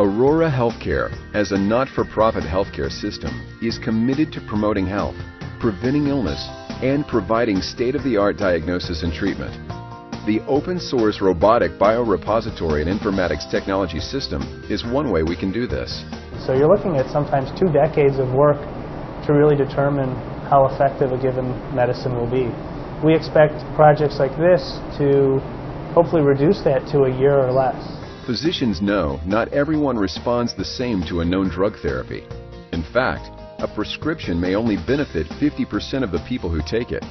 Aurora Healthcare, as a not-for-profit healthcare system, is committed to promoting health, preventing illness, and providing state-of-the-art diagnosis and treatment. The open source robotic biorepository and informatics technology system is one way we can do this. So you're looking at sometimes two decades of work to really determine how effective a given medicine will be. We expect projects like this to hopefully reduce that to a year or less. Physicians know not everyone responds the same to a known drug therapy. In fact, a prescription may only benefit 50% of the people who take it.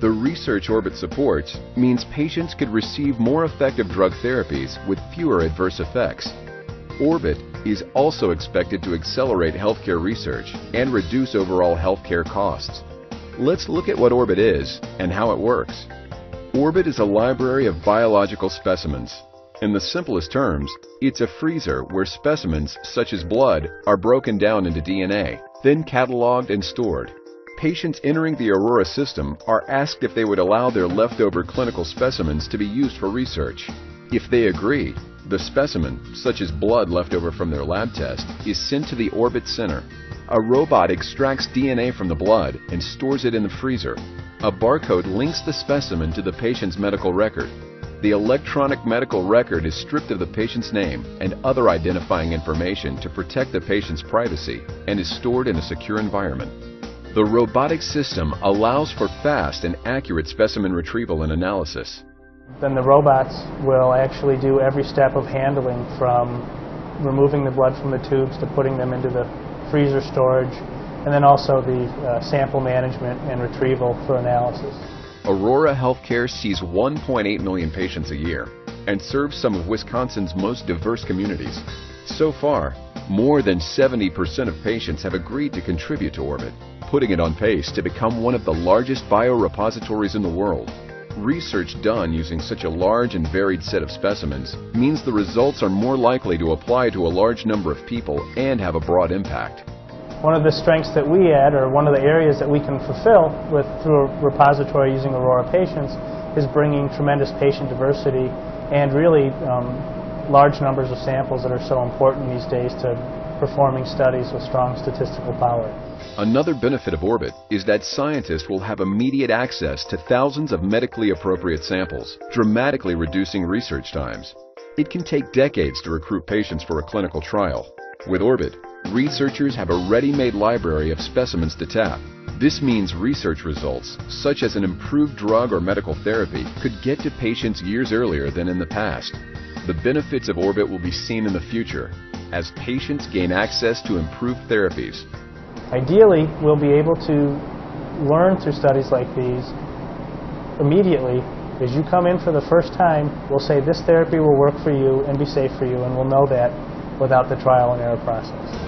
The research Orbit supports means patients could receive more effective drug therapies with fewer adverse effects. Orbit is also expected to accelerate healthcare research and reduce overall healthcare costs. Let's look at what Orbit is and how it works. Orbit is a library of biological specimens. In the simplest terms, it's a freezer where specimens, such as blood, are broken down into DNA, then cataloged and stored. Patients entering the Aurora system are asked if they would allow their leftover clinical specimens to be used for research. If they agree, the specimen, such as blood left over from their lab test, is sent to the Orbit Center. A robot extracts DNA from the blood and stores it in the freezer. A barcode links the specimen to the patient's medical record. The electronic medical record is stripped of the patient's name and other identifying information to protect the patient's privacy and is stored in a secure environment. The robotic system allows for fast and accurate specimen retrieval and analysis. Then the robots will actually do every step of handling from removing the blood from the tubes to putting them into the freezer storage and then also the uh, sample management and retrieval for analysis. Aurora Healthcare sees 1.8 million patients a year and serves some of Wisconsin's most diverse communities. So far, more than 70% of patients have agreed to contribute to Orbit, putting it on pace to become one of the largest biorepositories in the world. Research done using such a large and varied set of specimens means the results are more likely to apply to a large number of people and have a broad impact. One of the strengths that we add, or one of the areas that we can fulfill with through a repository using Aurora Patients, is bringing tremendous patient diversity and really um, large numbers of samples that are so important these days to performing studies with strong statistical power. Another benefit of Orbit is that scientists will have immediate access to thousands of medically appropriate samples, dramatically reducing research times. It can take decades to recruit patients for a clinical trial. With Orbit, researchers have a ready-made library of specimens to tap. This means research results, such as an improved drug or medical therapy, could get to patients years earlier than in the past. The benefits of Orbit will be seen in the future as patients gain access to improved therapies Ideally, we'll be able to learn through studies like these immediately. As you come in for the first time, we'll say this therapy will work for you and be safe for you, and we'll know that without the trial and error process.